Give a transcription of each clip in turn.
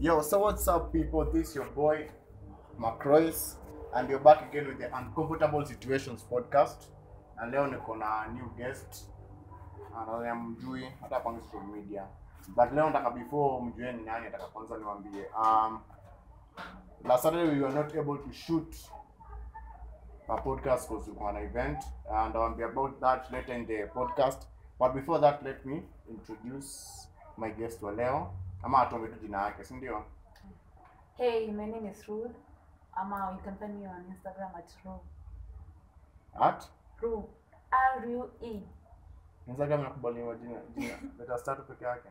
Yo, so what's up, people? This is your boy Macrois, and you're back again with the Uncomfortable Situations podcast. Na leo niko na new guest anadhani mjui hata kwanza social media, but leo nataka before mjue ni nani, nataka kwanza niwaambie um, last Saturday we were not able to shoot a podcast because we an event, and I'll be about that later in the podcast. But before that, let me introduce my guest wa leo, ama atuambie tu jina yake, si ndio? Hey, my name is Ruth. Ama you can find me on Instagram at Ru. At Ru. R U E. Instagram jina jina letter tatu peke yake.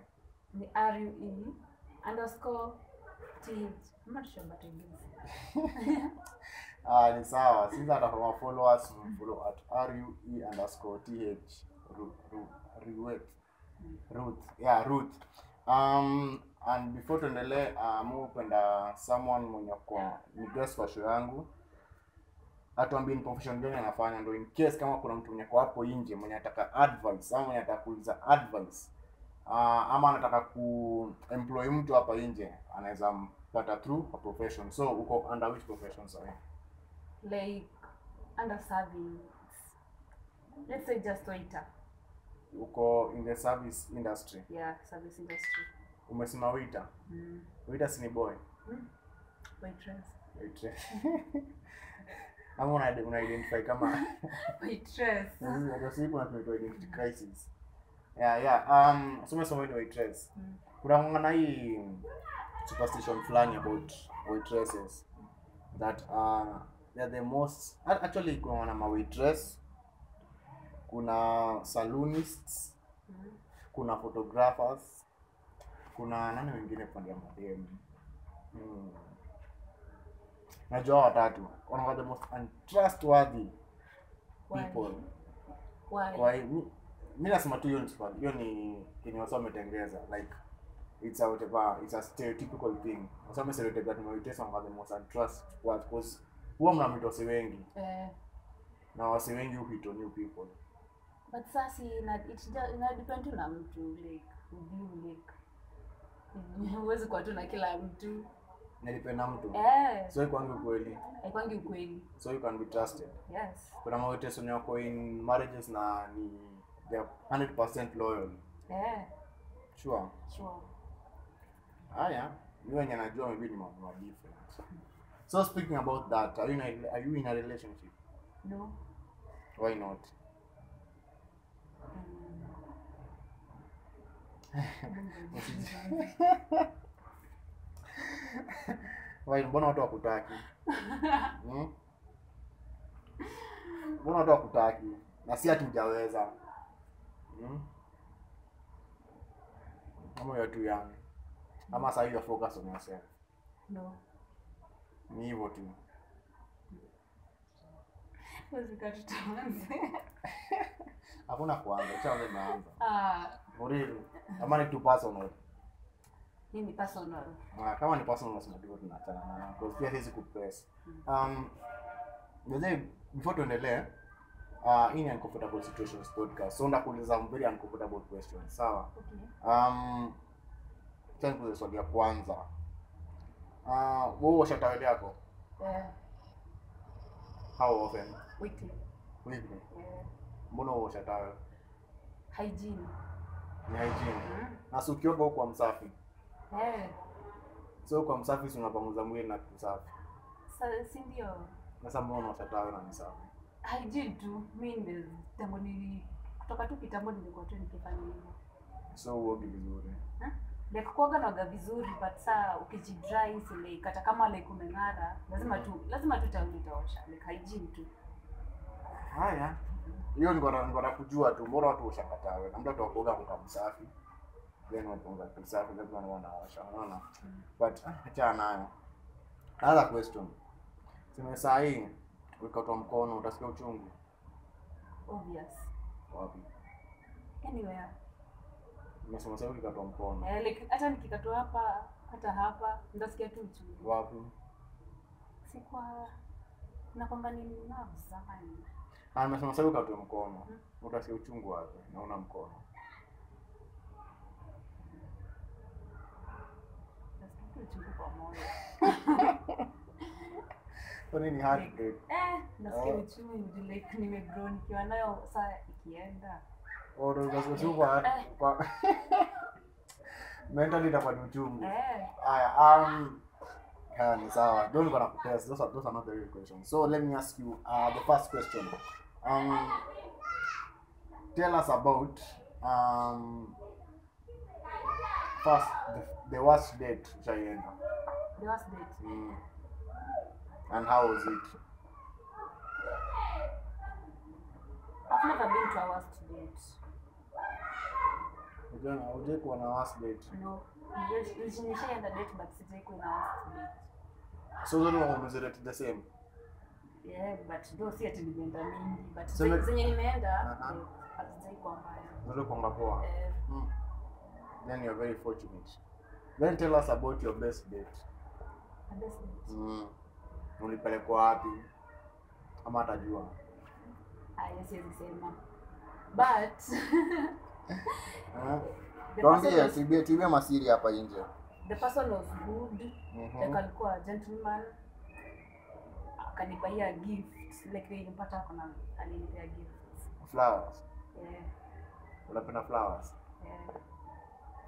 Ni R U E underscore T H. I'm not sure but I. Ah, ni sawa. Sinza atakuwa followers follow at r u e underscore t h Ru- Ru- Ruth. Ruth. Yeah, Ruth. Um, and before tuendelee, uh, mu kwenda someone mwenye kwa ni guest kwa show yangu atuambie ni profession gani anafanya, ndo in case kama kuna mtu mwenye kwa hapo nje mwenye anataka advice ama mwenye anataka kuuliza advice uh, ama anataka ku employ mtu hapa nje anaweza mpata through a profession. So uko under which profession sorry? Like under serving. Let's say just waiter. Uko in the service industry. Yeah, service industry. Umesema wita Mm. wita si ni boy. Mm. Waitress. Waitress. ama una, una identify kama Waitress. Unajua siku kuna tunaitwa identity crisis. Yeah, yeah. Um, so umesema ni waitress. Mm. Kuna na hii superstition fulani about waitresses that uh, they're the most actually kuna ma waitress kuna saloonists Mm. kuna photographers kuna nani wengine pande ya mademu hmm. najua watatu. Watatu wanakuwa the most untrustworthy people. Why? kwa hi- mi- nasema tu hiyo ni hiyo ni kenye wasa wametengeza. Like it's a whatever it's a stereotypical thing. Wasa wamestereotype that mawaitesa wanakuwa the most untrustworthy because huwa mnamita wasi wengi. Eh, na wasi wengi huhito new people but sasa ina ina depend na mtu like ujui like. Huwezi kuwa tu na kila mtu. Nalipenda mtu. Eh. So ikwangi ukweli kwangu ukweli. So you can be trusted. Yes. Kuna mawaitesa wenye wako in marriages na ni they are 100% loyal. Eh. Sure. Sure. Haya ni wenye najua maybe ni mambo different. So speaking about that are you in a, are you in a relationship? No. Why not mbona watu wakutaki? Hmm? mbona watu wakutaki? Na si ati hujaweza. Hmm? ama you're too young ama saa hiyo focus on yourself. No. Ni hivyo tu huwezi kuwa tutaanze hakuna kuanza chaanza imeanza ah Really? Kama ni tu personal. hii ni personal Ah, kama ni personal nasema tu tunaachana na kwa pia hizi kupress. Um Mzee, before tuendelee, uh, hii ni uncomfortable situations podcast. So ndakuuliza very uncomfortable questions. Sawa? okay Um tangu swali ya kwanza. Ah, uh, wewe washa taweli yako? eh How often? Weekly Weekly. Yeah. Mbona uosha washa hygiene Ni hygiene. mm. Na si ukioga huko msafi. eh So kwa msafi si unapanguza mwili na kusafi. sa si ndio Sasa mbona washa tawel na ni safi? hygiene tu Mimi tangu nili kutoka tu kitambo nilikuwa tu nikifanya hivyo So uoge vizuri. Eh? like kuoga naoga vizuri but saa ukijidry si like hata kama like umeng'ara lazima tu lazima tu taulo itaosha like hygiene tu Haya, hiyo ni kwa kwa kujua tu, mbona watu ushangatawe na mtu atakuoga kwa msafi then wapunga kisafi wana wanaosha, unaona? But acha nayo. Another question. Sema saa hii ukikatwa mkono utasikia uchungu obvious wapi? anywhere Nimesema sasa ukikatwa mkono eh, like hata nikikatwa hapa hata hapa ndasikia tu uchungu wapi? si kwa na kwamba ni nerves ama ni Ah, sasa ukatwa mkono utasikia uchungu wapi? Na una mkono. nasikia ni heartbreak? eh nasikia Oh. uchungu ni like nimegrow nikiwa nayo saa ikienda Oh, ndio unasikia uchungu kwa kwa mentally itakuwa ni uchungu. eh Aya, um, haya ni sawa. Ndio gonna test. Those are those are not the real questions. So let me ask you uh, the first question. Um, tell us about um, first the, the worst date ushaienda. the worst date Mm. And how was it? I've never been to a worst date Ujana, hujai kuwa na worst date. no nishaenda date but sijai kuwa na worst date So zote umezirate the same. Yeah but though si ati nimeenda mingi but Sema- zenye nimeenda Aha. hazijai kuwa mbaya Zote kuanga poa. Mm. Then you're very fortunate. Then tell us about your best date. a best date Mm. Ulipelekwa wapi? Ama atajua. sema but Tuambie, tuibie masiri hapa nje. the person was good Mhm. like alikuwa a gentleman akanipaia gift like vile nilipata kuna alinipea gift Flowers. yeah, Unapenda flowers? yeah.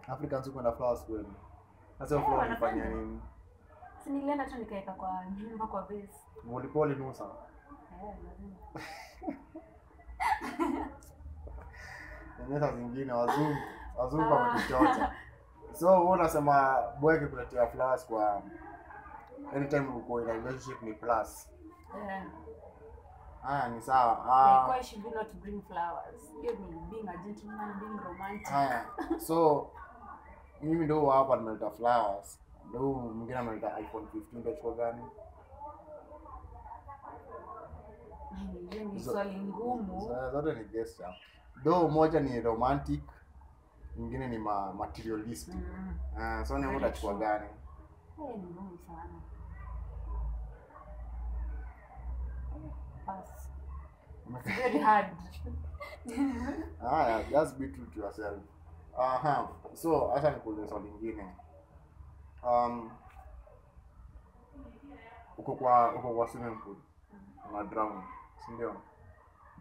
Africans hupenda flowers kweli. Sasa yeah, flowers unafanya nini? si nilienda tu nikaeka kwa nyumba kwa vase Ulikuwa ulinusa. yeah, lazima. Nyesa zingine wazungu wazungu Ah. wametuchocha. So wewe unasema boy akikuletea flowers kwa anytime uko in a relationship ni plus. Yeah. Haya ni sawa. like Ah, why should we not bring flowers being a gentleman being romantic haya. So mimi ndo hapa nimeleta flowers. Ndo mwingine ameleta iPhone 15 utachukua gani? hiyo ni swali ngumu Zo- Zote ni gesture. Though moja ni romantic, nyingine ni ma materialistic. Mm. Ah, so ni utachukua gani? Eh, ni ngumu sana Pass. Very hard Haya, just be true to yourself. Aha. So, acha nikuulize swali lingine. Um, uko kwa uko kwa swimming pool. Una drown, si ndio?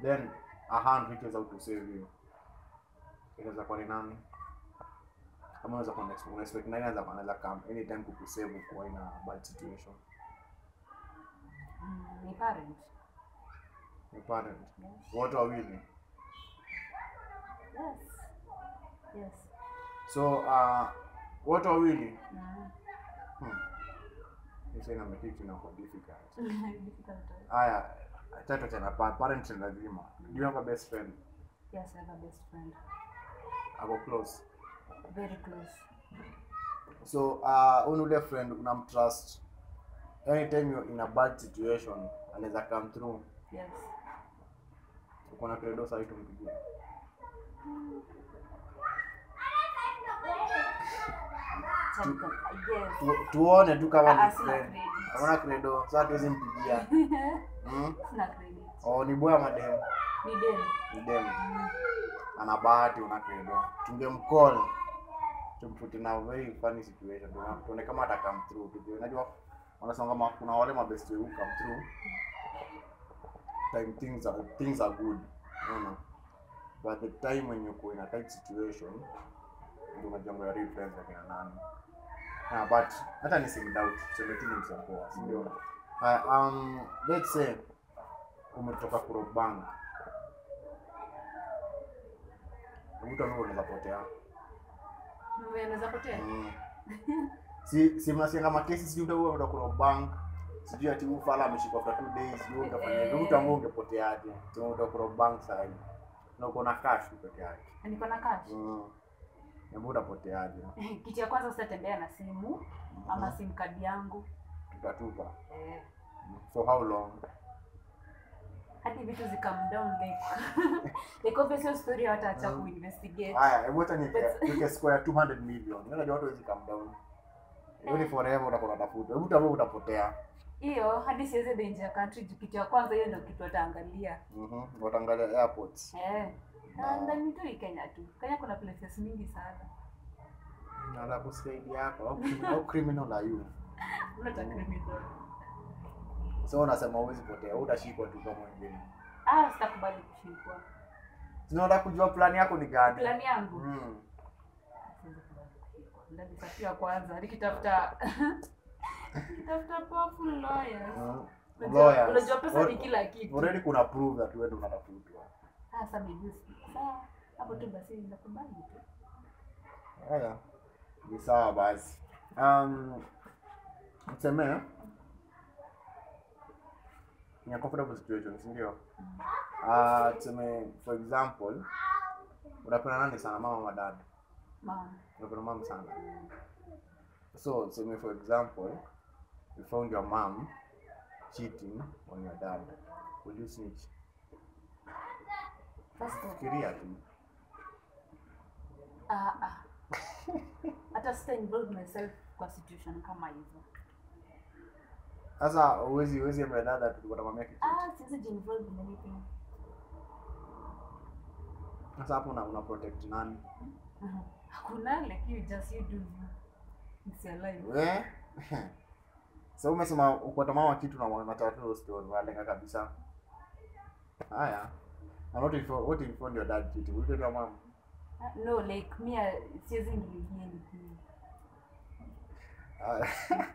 Then a hand reaches out to save you. Inaweza kuwa ni nani? Kama unaweza kuwa una- una expect nani anaweza anaweza come anytime kukusave kwa ina bad situation. Mm, ni parent Your parent. Wote wawili. yes yes So, uh, wote wawili. Naam. Hmm. Hiyo ina it inakuwa difficult. Difficult. Haya, tatu tena pa parent ni lazima. Do you have a best friend? yes I have a best friend Ako close. very close So, uh, unule friend unamtrust anytime you're in a bad situation anaweza come through. yes Uko na credo sasa tumpigie. Chapter- yes Tu, tuone tu kama Ah, ni credo. sasa tuwezi mpigia. Credit Oh, ni boya madem. ni dem Ni dem. Mm. Ana bahati una credo. Tungemcall tumpute na very funny situation. Tuone- kama ata come through. Unajua wanasema kama kuna wale mabesti who come through time things are things are good. Unaona? But the time when you're in a tight situation ndio unajua ya real friends wakina nani. Ah, but hata ni sim doubt. Tu ni ndio? Uh, um, let's say umetoka kurob bank. Mtu ambaye unaweza potea. Mambo yanaweza potea Mm. si si mnasianga makesi sijui utakuwa utakula bank sijui ati huyu fala ameshikwa for two days sijui utafanya Eh. mtu ambao ungepoteaje? Sema utakula bank saa hii na uko na cash peke yake niko na cash? Mm. Ambao utapoteaje kitu ya kwanza sitatembea na simu ama sim card yangu. Tutatupa eh, So how long? Hadi vitu zikam down like like obviously story hawataacha ku investigate. haya hebu acha ni kwa tuke square 200 million. Unajua watu wezi come down. Hiyo ni forever utakuwa unatafuta hebu utapotea hiyo hadi siweze nje ya country juu kitu ya kwanza hiyo ndio kitu wataangalia mhm wataangalia airports eh Na- na ndani tu Kenya tu Kenya kuna places mingi sana Nataka kusaidia yako. How criminal are you? Not a criminal. So unasema huwezi potea, utashikwa tu kama wengine. Ah, sitakubali kushikwa. tunaona kujua plan yako ni gani? Plani yangu. Mm. ndio kwanza nikitafuta Unajua- pesa ni kila kitu. Already kuna proof that wewe unatafutwa. Ah, sasa mimi si- sawa. Hapo tu basi nakubali tu. Haya. Ni sawa basi. Um, tuseme in a comfortable situation, si ndio? Ah, tuseme for example, unapenda nani sana mama ama. Unapenda mama sana. So, tuseme for example, you found your mom cheating on your dad. Will you snitch? Fikiria tu. ah ah. Hata sita involve myself kwa situation kama hivyo. Sasa uwezi uwezi ambia dada tulikuwa tunamwambia kitu. Ah, siwezi involve in anything. Sasa hapo una, una protect nani? Mhm. Hakuna like you just you do. It's your life. We? so umesema uko tamaa wa kitu na unataka tu story walenga kabisa. Haya. I'm not if what found your dad kitu. You tell mom? Ah, No, like me siwezi ingililia anything.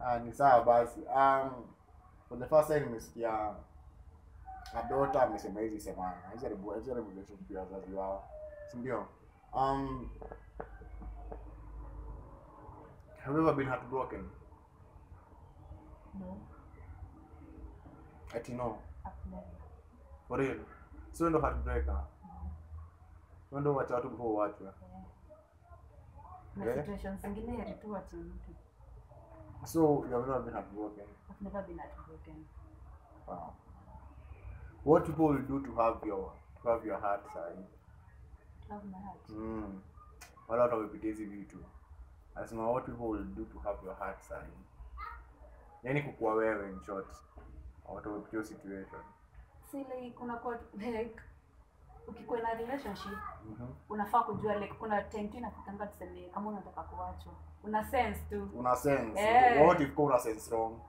Ah, ni sawa basi. Um, for the first time nimesikia Adota amesema hizi semana. Hizi ribu hizi ribu relationship ya wazazi wao. Si ndio? Um, have you ever been heartbroken? No, Ati no. For real. Ndo heartbreaker. Ndo wacha watu before wachwe. Yeah. Na situations zingine ya tu mtu. So you have never been heartbroken. I've never been heartbroken. Wow. What people will do to have your to have your heart sahi? Love my heart. Mm. Wala watu wamepitia hizi vitu. Anasema what people will do to have your heart sahi. Yaani kukuwa wewe in short. Hiyo situation. Si like kuna kwa like ukikuwa na relationship Mhm. unafaa kujua like kuna time tu inafikanga tuseme kama unataka kuachwa. Una sense tu. Una sense. Eh. What if kuna sense wrong?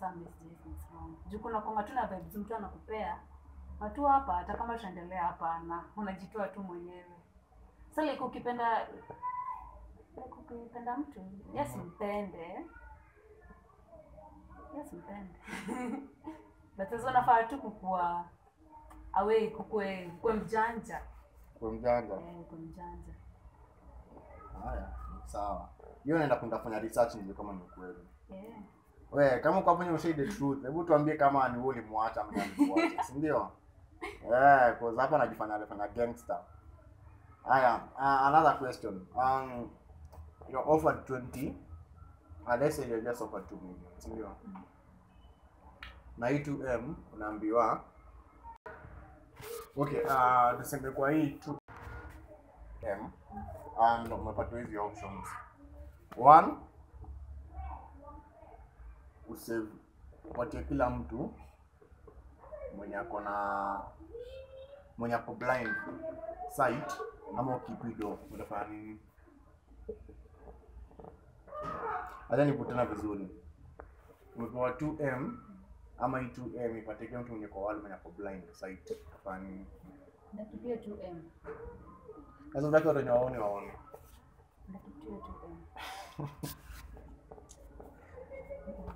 Some is different wrong. Juu kuna konga tu na vibes mtu anakupea. Watu hapa hata kama tutaendelea hapana. Unajitoa tu mwenyewe. So like ukipenda like ukipenda mtu, yes mpende. Sasa unafaa tu kukua awe kukue kwa mjanja. Kwa mjanja. Eh, kwa mjanja. Haya, sawa. Hiyo naenda kwenda kufanya research ndio kama ni kweli Yeah. We, kama uko hapo say the truth, hebu tuambie kama ni wewe ulimwacha ama nani si ndio? Eh, cause hapa anajifanya anafanya gangster. Haya, uh, another question. Um, you're offered 20. Uh, let's say you're just offered 2 million, si ndio? Na hii 2M unaambiwa. Okay, uh, tuseme kwa hii 2M and umepatiwa hizi options. One, usave upatie kila mtu mwenye ako na mwenye ako blind sight ama ukipido utafanya nini? Acha nikutana vizuri. Umepewa 2m ama hii 2m ipatike mtu mwenye kwa wale mwenye kwa blind sight Natupia 2M. sasa watu wenye waone waone Natupia 2M.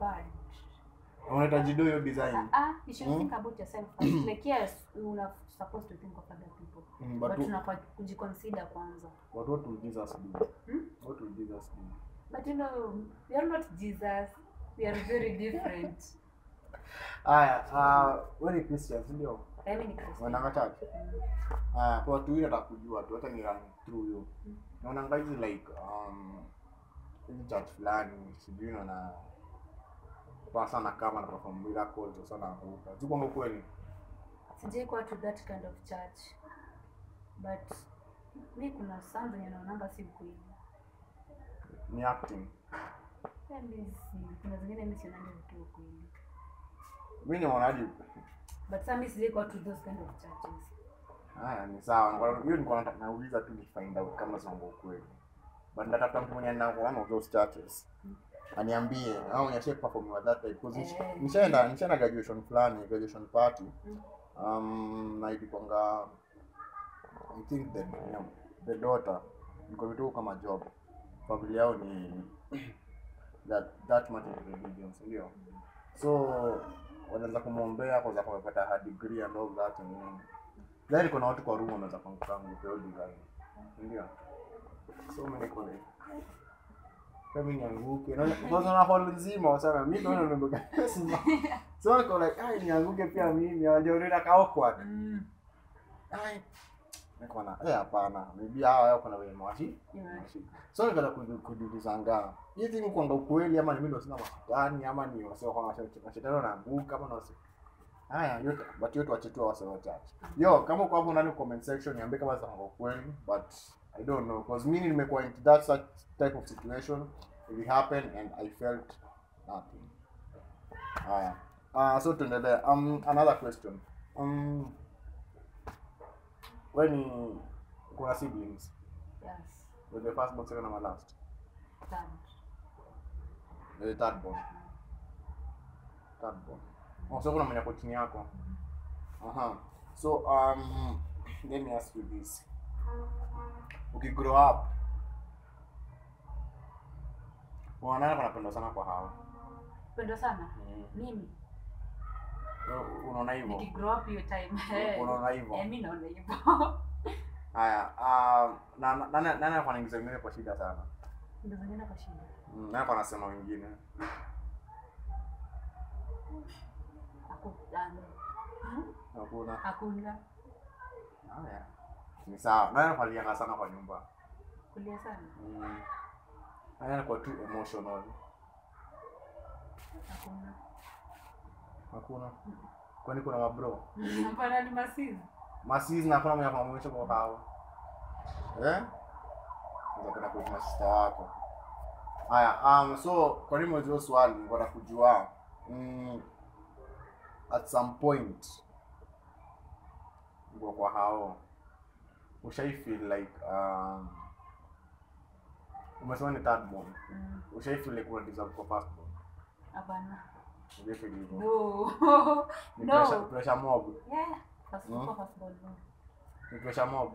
Bad. unahitaji do hiyo design Ah, you should Mm. think about yourself first. Like yes, una supposed to think of other people. Mm, But, but but unafaa kujiconsider kwanza. what what will Jesus do Hmm? what will Jesus do But you know, we are not Jesus. We are very different. Haya, wewe ni Christian, si ndio? Mimi ni Christian. Unaenda church? Ah, kwa watu wengi atakujua tu hata ni run through you. Naona hizi like um hizi church fulani, sijui na kwa sana kama na perform miracles sana huko. Ziko ngo kweli. Sijai kwa to that kind of church. But mi kuna some zenye naonanga si kweli. Ni acting. Si kuna zingine mi sionanga vitu ukweli. Mimi ni mwanaji. But some mi sijai kuwa to those kind of churches. Haya, ni sawa. Hiyo nilikuwa nataka nauliza tu ni find out kama zongo ngo kweli. but nataka mtu mwenye ana one of those churches aniambie au niachie perform with that type because Eh. nishaenda nishaenda graduation fulani graduation party Mm. um na ilikuanga i think the the daughter iko vitu kama job familia yao ni that that much religion ndio so wanaweza kumwombea kwa sababu amepata her degree and all that and nini. Zaidi kuna watu kwa room wanaweza kumkanga kwa design ndio. So kwa like kama nianguke. Na kwanza na hall nzima sana mimi ndio nimeanguka so niko like ai nianguke pia mimi. Ndio awkward. Mm. ai niko na eh hapana. Maybe hawa yao kuna wenye Yeah. so nikaanza kujulizanga hii thing kwanga ukweli ama ni mimi ndo sina mashetani ama ni wasio kwa mashetani wanaanguka ama na haya yote but yote wache tu wasio wachache. Yo kama uko hapo ndani comment section niambie kama sasa ukweli but i don't know because mimi nimekuwa into that such type of situation. It happened and i felt nothing. Haya. Uh, so tuendelee. Um another question. Um when kuna siblings. Yes. with the first born second and last. Third. the third born. Third born. Oh so kuna mwenye kwa chini yako. Aha. So um let me ask you this. Ukigrow up. Unaona kunapendwa sana kwa hao. Pendo sana. Mm. Mimi unaona hivyo nikigrow up hiyo time. eh, unaona hivyo Eh, mimi naona hivyo. haya um, na na- nani anakuwa anaingiza wengine kwa shida sana Ndio zingine kwa shida. Mm, nani anakuwa anasema wengine Hakuna. hakuna haya ni sawa nani anakuwa sana kwa nyumba Kulia sana. Mm. Nani anakuwa too emotional Hakuna. Hakuna. Kwani kuna mabro Hapana ni masizi. masizi na kuna mwenye kumwonyesha kwa hao eh? Unapenda kuita masista wako haya um so kwa nini mwezi swali? Ngoja kujua mm, at some point ngo kwa hao. Ushai feel like um, umesema ni third born. Mm. ushai feel like una deserve kwa first born? Hapana. Feel hivyo No. ni No. pressure pressure mob Yeah. First first born. no. ni pressure mob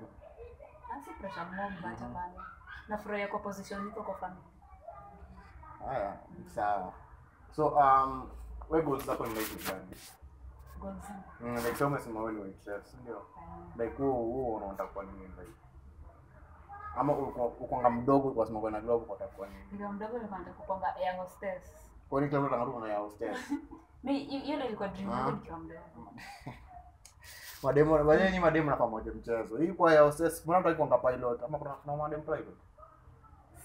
Asi pressure mob but hapana. Nafurahia kwa position niko kwa family. haya sawa so um we goals zako ni life gani Goals. mm, like so umesema wewe ni waitress ndio like huo huo unaona kwa nini like ama uko ukonga mdogo kwa sababu na globe kwa kwa nini ndio mdogo nilikuwa nataka kupanga air hostess. Kwa nini kila mtu anataka ya hostess Mi hiyo hiyo ndio ilikuwa dream Ah. yangu nikiwa mdogo. mademo baadhi ni mademo na pamoja mchezo hii kwa ya hostess kuna mtu alikuwa pilot ama kuna kuna mademo pilot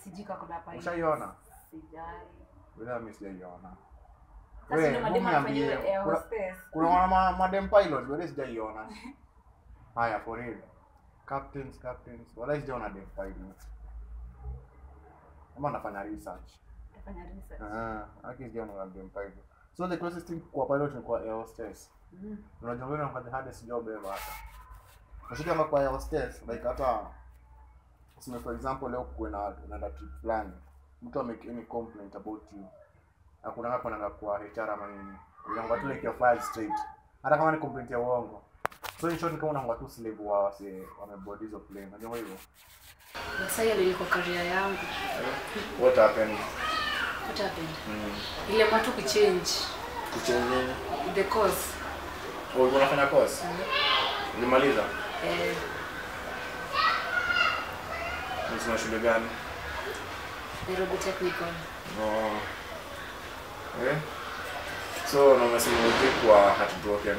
sijika kuna pilot. Ushaiona? Sijai. wewe mimi sijaiona kuna- wana ma, madem pilot wale sijaiona haya for real captains captains wala sijaona dem pilot ama nafanya research Nitafanya research. ah haki sijaona dem pilot so the closest thing kwa pilot ni kwa air hostess Mm. unajua wewe unafanya hardest job ever hata. Unashika kama kwa air hostess like hata tuseme for example leo kuwe na unaenda trip fulani mtu ame any complaint about you. Hakuna kwenda kwa HR ama nini. Unaomba tu like your file straight. Hata kama ni complaint ya uongo. So in short kama unaomba tu slave wa wase wameboard hizo plane. Unajua hivyo Sasa hiyo ndio kwa career yangu. what happened What happened? mm. Ile tu kuchange kuchange the course. ulikuwa unafanya course ulimaliza Eh, unasoma shule gani Nairobi Technical. Oh. Eh? So na umesema kwa heartbroken.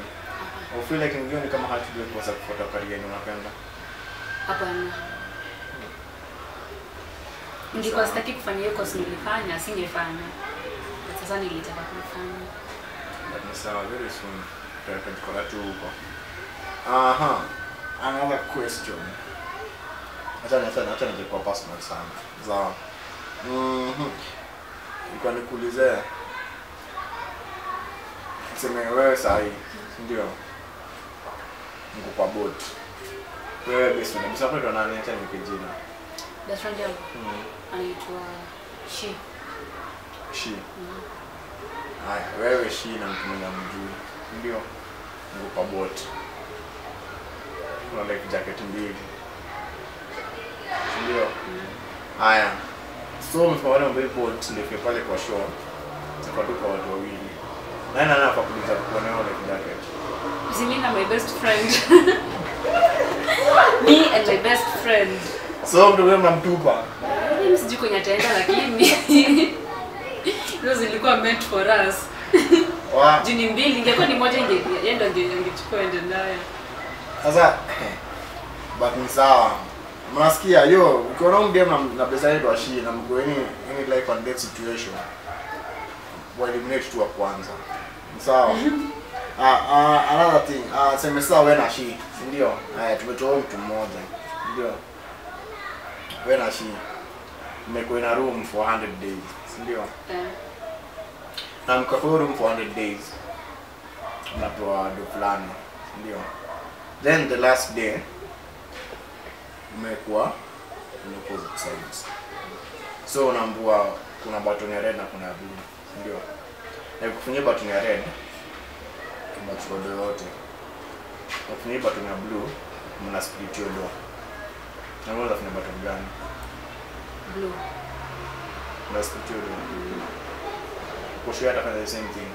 I feel like ndio ni kama heartbroken kwa sababu kufuata career unapenda. Hapana. Nilikuwa sitaki kufanya hiyo course nilifanya, singefanya. Sasa nilitaka kufanya. Ni sawa very soon. Tutakujikora tu huko. Aha. Another question. Acha acha acha kwa personal sana. Sawa. Mhm. Nilikuwa nikuulize. Sema wewe sahi, ndio. Niko kwa boat. Wewe basi unabisa kwa ndo nani acha nikupe friend yangu Mm. anaitwa Shi. Shi. Mm. Haya, wewe Shi na mtu mwenye mjui. Ndio. ngupa boat. Kuna life jacket mbili. Ndio. Haya. So umefika wale mbele boat ndio pale kwa show Ziko tu kwa watu wawili. Nani anafaa kuuliza kuona life jacket? Zimina my best friend. me and my best friend. So mtu wewe mnamtupa. Mimi sijui kwenye ataenda lakini hizo zilikuwa meant for us. Wa Juu ni mbili, ingekuwa ni moja ende nayo. Sasa but ni sawa. Mnasikia yo, ukiona huyu dem na, na pesa yetu ashi na mko any any and death situation. Wa eliminate tu wa kwanza. Sawa. Ah ah another thing. Ah sema sawa wewe na shi, ndio? eh tumetoa mtu mmoja. Ndio. Wewe na shi. Mmekuwa na room for 100 days, si ndio? yeah. Na mkapewa room for 100 days. Mnapewa do fulani, ndio? Then the last day mmekuwa opposite sides. So unaambua kuna button ya red na kuna blue, ndio? Na kufunyia button ya red unachukua do yote. kufunyia button ya blue mna split hiyo do. Na wewe unafanya button gani? Blue. Hiyo do. Kwa sure atafanya the same thing.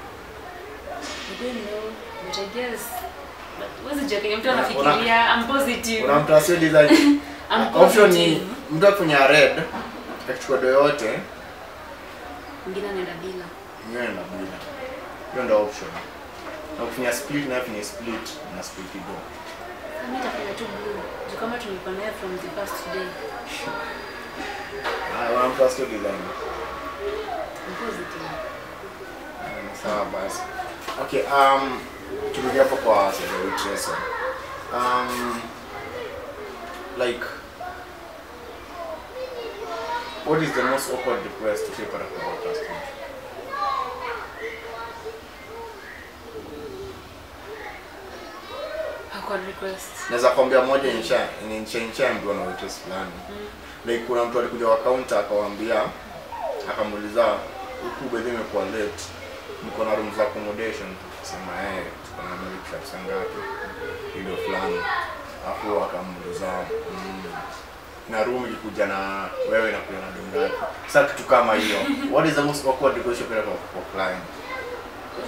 I don't know, but I guess but? Mtu anafikiria I'm positive. Unamtrust design. I'm Option ni mtu akifanya red akichukua do yote Mwingine anaenda bila. Bila. Hiyo ndio option. Na ukifanya split na ukifanya split na split hiyo. Mimi nitafanya tu blue. Juu kama tumekuwa naye from the first day. Ah, positive. Sawa basi. Okay, um turudi hapo kwa sasa waitress. Um like what is the most awkward request to kwa customer? Awkward request. Naweza kwambia moja ni insha insha ambiwa na waitress fulani. like kuna mtu alikuja kwa counter akawaambia akamuuliza huku bedhi imekuwa late. Mko na room za accommodation. Sema eh tuko na maybe kisha ngapi? Hilo fulani. Afu akamuuliza mm, na room ilikuja na wewe na room ngapi sasa kitu kama hiyo. What is the most awkward negotiation kwa client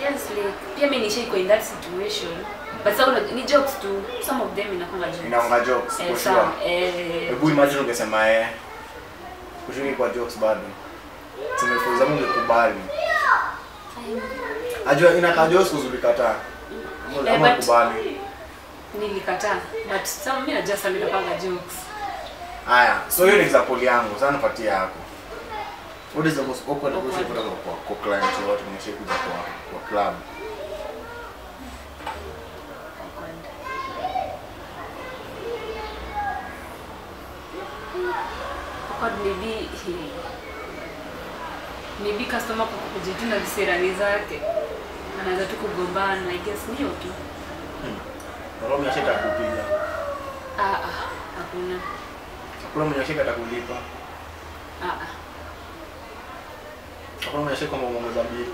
Yes, like pia mimi nishaiko in that situation. But sasa una- ni jokes tu. Some of them inakuwa jokes. Inakuwa jokes Eh, eh, hebu imagine ungesema eh kushiriki kwa jokes bado tumefunza Mungu kubali Ajua inakaa jokes kuzulikataa. Eh, Ama but- kubali. nilikataa. But sasa mimi najua ninapanga jokes. Haya, so hiyo ni example yangu. Sasa yako. What is the most awkward negotiation kutoka kwa kwa client yote mnashikuja kwa kwa club? Awkward. Maybe maybe customer kukuja tu na visirani zake. Anaweza tu kugombana. I guess ni hiyo Hmm. Roho mnashika kupiga. Ah ah, hakuna. Hakuna mwenye shika atakulipa. Ah ah. Mwenye shika kwamba umeongeza bili.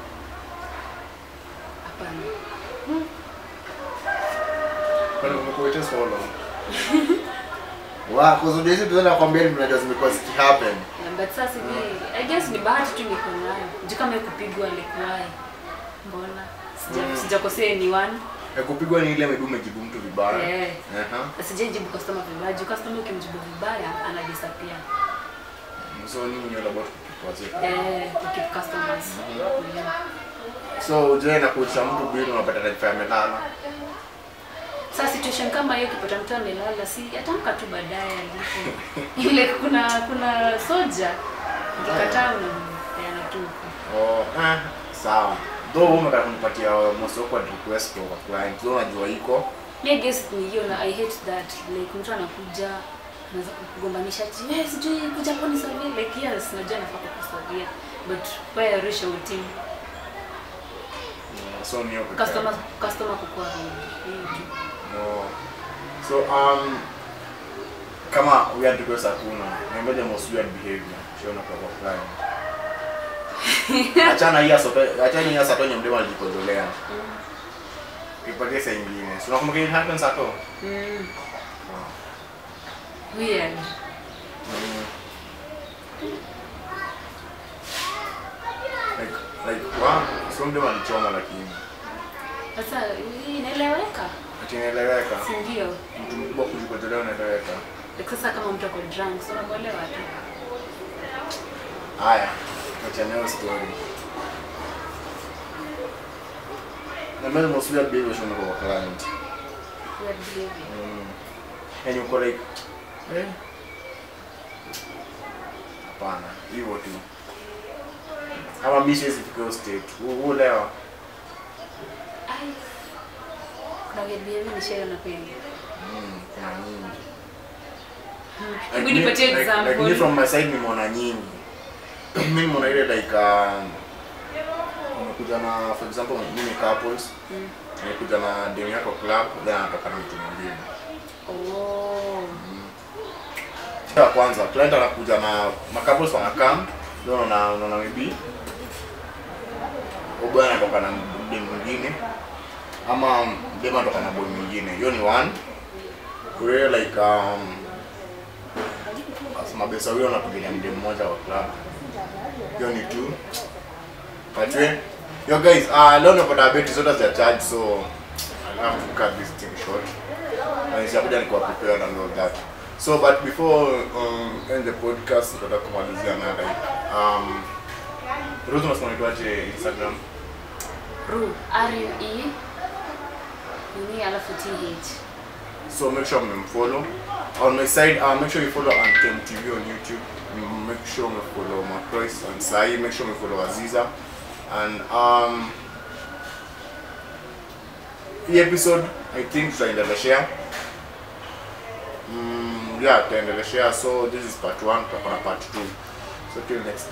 Hapana. Kwani umekuwa solo? Wa kuzudi hizi tunaenda kwambia ni mnajua zimekuwa ziki happen. But sasa hivi I guess ni bahati tu niko nayo. Juu kama kupigwa likuwai. Mbona? Sija Mm. sijakosea anyone. Ya kupigwa ni ile maybe umejibu mtu vibaya. Eh. Aha. Sijajibu customer vibaya. Juu customer ukimjibu vibaya ana disappear. So nini ni about? Eh, keep customers. So ujue na kuuliza mtu bili unapata taarifa amelala. Sasa situation kama hiyo kipata mtu amelala si atamka tu baadaye alipo. Ile kuna kuna soja. Ukikataa unapeana tu. Oh, ah, sawa. Though wewe unataka kunipatia most awkward request kwa client. Unajua iko. Yeah, guess ni hiyo na I hate that like mtu anakuja anaweza kukugombanisha ati wewe sijui kuja kwa nisaidie like yes najua nafaa kukusaidia but wewe rusha team Yeah, so ni okay customer customer kukua hiyo tu Oh. So um kama we had to go sakuna niambie the most weird behavior? Shiona kwa kwa client achana hiyo sote achana hiyo sote nye walijikojolea mm. ipatie saa nyingine so nakumbuka it happens at all? Mm. Weird. Like like wa sio mdema alichoma lakini Sasa inaeleweka, ati inaeleweka si ndio? mtu mkubwa kujikojolea unaeleweka Like Sasa kama mtu ako drunk, so unakuelewa tu. haya achana hiyo story Na mimi weird behavior shiona kwa client Weird behavior. Mm. Yani uko like eh? Hapana, hivyo tu. Ama mimi siwezi fika state. huu Uelewa? Kuna kweli. Mm, kuna nyingi. Hebu nipatie like, like from my side nimeona nyingi. Mimi nimeona ile like um, umekuja na for example mimi couples Mm. nimekuja na demu yako club then anatoka na mtu mwingine. Oh. Ya kwanza client anakuja na makabos wanakam ndio unaona unaona maybe ubwana anatoka na dem mwingine ama dem anatoka na boy mwingine. Hiyo ni one. Wewe like um asema besa huyo anapigia mdem mmoja wa club. Hiyo ni two. But we yo guys uh, leo napata beti zote za charge so I have to cut this thing short. Na nisiakuja nikuwa prepared and all that so but before um, end the podcast nataka kumalizia na like um Ruth unasema unaitwaje Instagram Ru. R-U-E. Nini alafu T-H. so make sure mmemfollow on my side uh, make sure you follow Anthem TV on YouTube make sure you follow Macrois and Sai make sure you follow Aziza and um hii episode I think tutaendeleshea mm, yeah tutaendeleshea so this is part 1 tutakuwa na part 2 so till next time